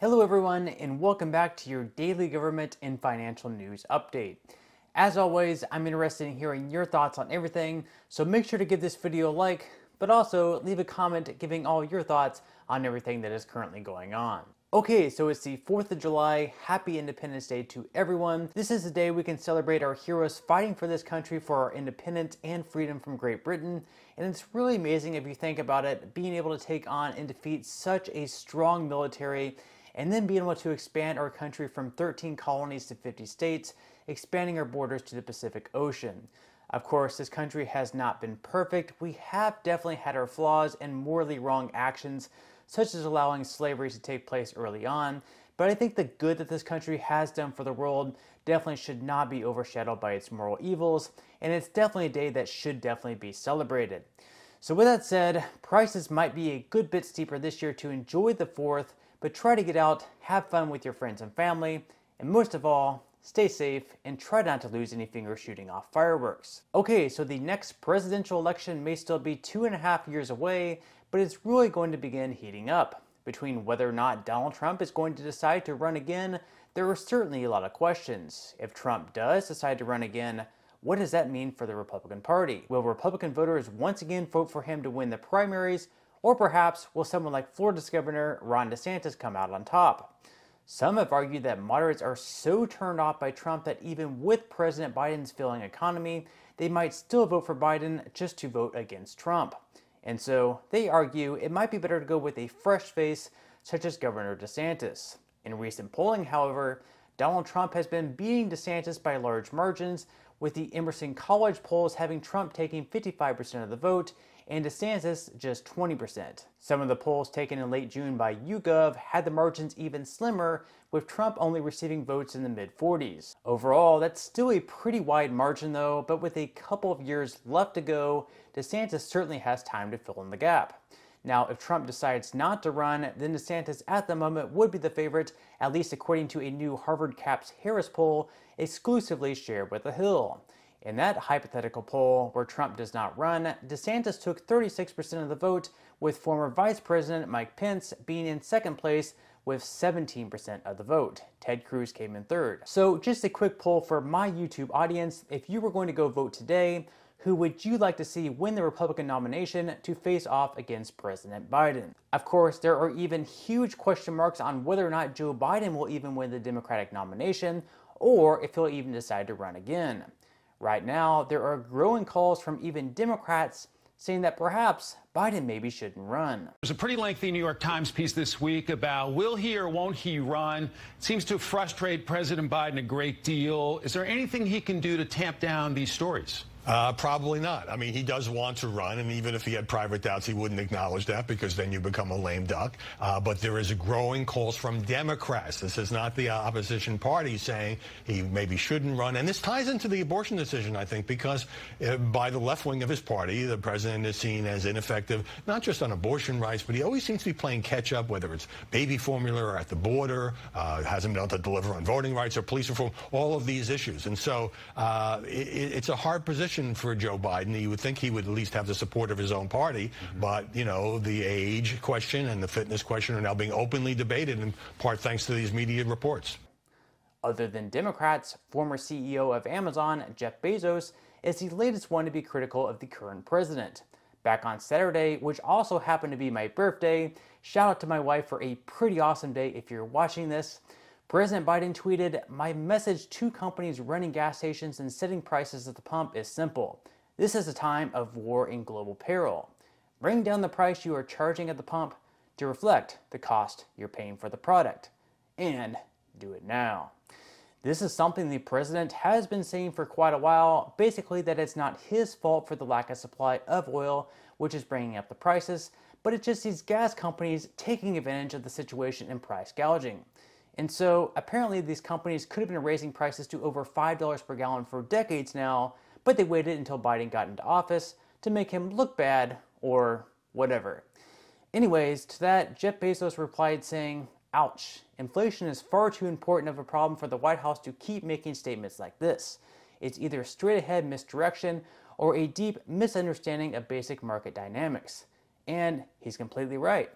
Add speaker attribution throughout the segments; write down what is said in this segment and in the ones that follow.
Speaker 1: Hello, everyone, and welcome back to your daily government and financial news update. As always, I'm interested in hearing your thoughts on everything, so make sure to give this video a like, but also leave a comment giving all your thoughts on everything that is currently going on. Okay, so it's the 4th of July. Happy Independence Day to everyone. This is the day we can celebrate our heroes fighting for this country for our independence and freedom from Great Britain. And it's really amazing if you think about it, being able to take on and defeat such a strong military and then being able to expand our country from 13 colonies to 50 states, expanding our borders to the Pacific Ocean. Of course, this country has not been perfect. We have definitely had our flaws and morally wrong actions such as allowing slavery to take place early on. But I think the good that this country has done for the world definitely should not be overshadowed by its moral evils, and it's definitely a day that should definitely be celebrated. So, with that said, prices might be a good bit steeper this year to enjoy the 4th, but try to get out, have fun with your friends and family, and most of all, stay safe and try not to lose any fingers shooting off fireworks. Okay, so the next presidential election may still be two and a half years away, but it's really going to begin heating up. Between whether or not Donald Trump is going to decide to run again, there are certainly a lot of questions. If Trump does decide to run again, what does that mean for the Republican Party? Will Republican voters once again vote for him to win the primaries, or perhaps will someone like Florida's Governor Ron DeSantis come out on top? Some have argued that moderates are so turned off by Trump that even with President Biden's failing economy, they might still vote for Biden just to vote against Trump. And so they argue it might be better to go with a fresh face such as Governor DeSantis. In recent polling, however, Donald Trump has been beating DeSantis by large margins, with the Emerson College polls having Trump taking 55% of the vote and DeSantis just 20%. Some of the polls taken in late June by YouGov had the margins even slimmer, with Trump only receiving votes in the mid 40s. Overall, that's still a pretty wide margin though, but with a couple of years left to go, DeSantis certainly has time to fill in the gap. Now, if Trump decides not to run, then DeSantis at the moment would be the favorite, at least according to a new Harvard Caps Harris poll exclusively shared with The Hill. In that hypothetical poll, where Trump does not run, DeSantis took 36% of the vote, with former Vice President Mike Pence being in second place with 17% of the vote. Ted Cruz came in third. So, just a quick poll for my YouTube audience if you were going to go vote today, who would you like to see win the Republican nomination to face off against President Biden? Of course, there are even huge question marks on whether or not Joe Biden will even win the Democratic nomination or if he'll even decide to run again. Right now, there are growing calls from even Democrats saying that perhaps Biden maybe shouldn't run.
Speaker 2: There's a pretty lengthy New York Times piece this week about will he or won't he run. It seems to frustrate President Biden a great deal. Is there anything he can do to tamp down these stories?
Speaker 3: Uh, probably not. I mean, he does want to run, and even if he had private doubts, he wouldn't acknowledge that because then you become a lame duck. Uh, but there is a growing calls from Democrats. This is not the opposition party saying he maybe shouldn't run. And this ties into the abortion decision, I think, because uh, by the left wing of his party, the president is seen as ineffective, not just on abortion rights, but he always seems to be playing catch up, whether it's baby formula or at the border, uh, hasn't been able to deliver on voting rights or police reform, all of these issues. And so uh, it, it's a hard position position for Joe Biden. You would think he would at least have the support of his own party, mm-hmm. but you know the age question and the fitness question are now being openly debated, in part thanks to these media reports.
Speaker 1: Other than Democrats, former CEO of Amazon Jeff Bezos is the latest one to be critical of the current president. Back on Saturday, which also happened to be my birthday, shout out to my wife for a pretty awesome day if you're watching this. President Biden tweeted, My message to companies running gas stations and setting prices at the pump is simple. This is a time of war and global peril. Bring down the price you are charging at the pump to reflect the cost you're paying for the product. And do it now. This is something the president has been saying for quite a while, basically, that it's not his fault for the lack of supply of oil, which is bringing up the prices, but it's just these gas companies taking advantage of the situation and price gouging. And so apparently these companies could have been raising prices to over $5 per gallon for decades now, but they waited until Biden got into office to make him look bad or whatever. Anyways, to that, Jeff Bezos replied saying, Ouch, inflation is far too important of a problem for the White House to keep making statements like this. It's either straight ahead misdirection or a deep misunderstanding of basic market dynamics. And he's completely right.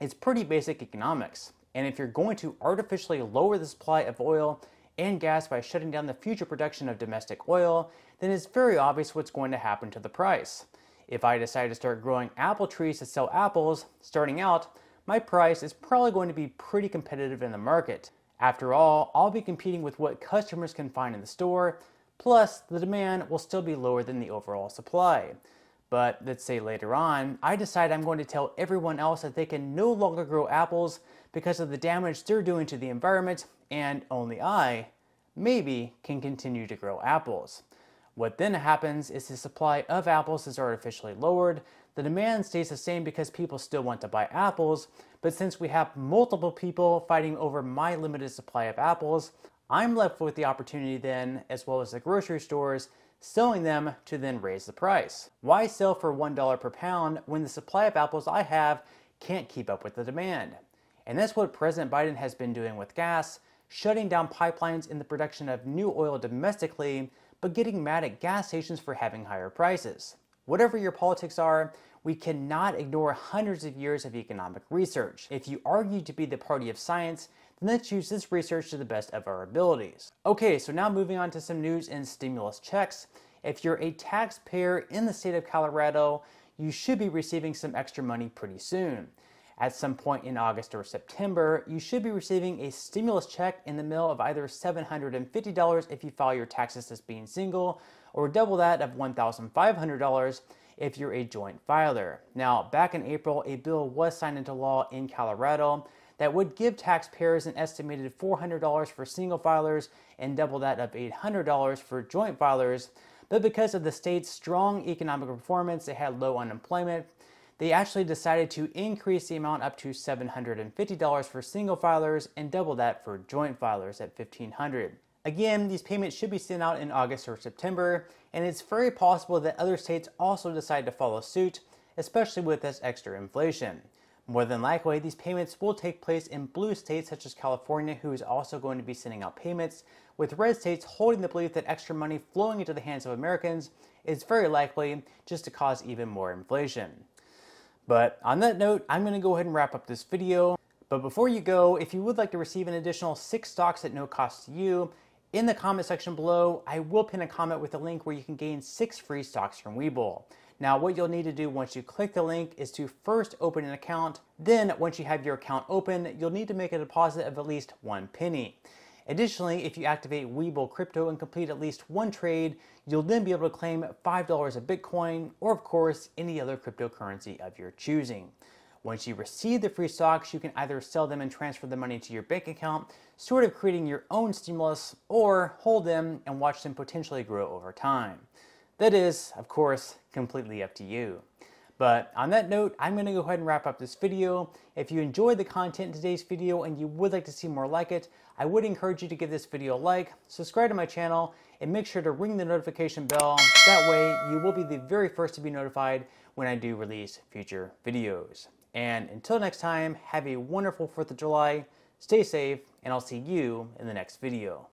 Speaker 1: It's pretty basic economics. And if you're going to artificially lower the supply of oil and gas by shutting down the future production of domestic oil, then it's very obvious what's going to happen to the price. If I decide to start growing apple trees to sell apples, starting out, my price is probably going to be pretty competitive in the market. After all, I'll be competing with what customers can find in the store, plus the demand will still be lower than the overall supply. But let's say later on, I decide I'm going to tell everyone else that they can no longer grow apples because of the damage they're doing to the environment, and only I, maybe, can continue to grow apples. What then happens is the supply of apples is artificially lowered, the demand stays the same because people still want to buy apples, but since we have multiple people fighting over my limited supply of apples, I'm left with the opportunity then, as well as the grocery stores, selling them to then raise the price. Why sell for $1 per pound when the supply of apples I have can't keep up with the demand? And that's what President Biden has been doing with gas, shutting down pipelines in the production of new oil domestically, but getting mad at gas stations for having higher prices. Whatever your politics are, we cannot ignore hundreds of years of economic research. If you argue to be the party of science, then let's use this research to the best of our abilities. Okay, so now moving on to some news and stimulus checks. If you're a taxpayer in the state of Colorado, you should be receiving some extra money pretty soon. At some point in August or September, you should be receiving a stimulus check in the mail of either $750 if you file your taxes as being single, or double that of $1,500 if you're a joint filer. Now, back in April, a bill was signed into law in Colorado that would give taxpayers an estimated $400 for single filers and double that of $800 for joint filers. But because of the state's strong economic performance, they had low unemployment. They actually decided to increase the amount up to $750 for single filers and double that for joint filers at 1,500. Again, these payments should be sent out in August or September, and it's very possible that other states also decide to follow suit, especially with this extra inflation. More than likely, these payments will take place in blue states such as California, who is also going to be sending out payments, with red states holding the belief that extra money flowing into the hands of Americans is very likely just to cause even more inflation. But on that note, I'm going to go ahead and wrap up this video. But before you go, if you would like to receive an additional six stocks at no cost to you, in the comment section below, I will pin a comment with a link where you can gain six free stocks from Webull. Now, what you'll need to do once you click the link is to first open an account. Then, once you have your account open, you'll need to make a deposit of at least one penny. Additionally, if you activate Webull Crypto and complete at least one trade, you'll then be able to claim $5 of Bitcoin or, of course, any other cryptocurrency of your choosing. Once you receive the free stocks, you can either sell them and transfer the money to your bank account, sort of creating your own stimulus, or hold them and watch them potentially grow over time. That is, of course, completely up to you. But on that note, I'm going to go ahead and wrap up this video. If you enjoyed the content in today's video and you would like to see more like it, I would encourage you to give this video a like, subscribe to my channel, and make sure to ring the notification bell. That way, you will be the very first to be notified when I do release future videos. And until next time, have a wonderful 4th of July, stay safe, and I'll see you in the next video.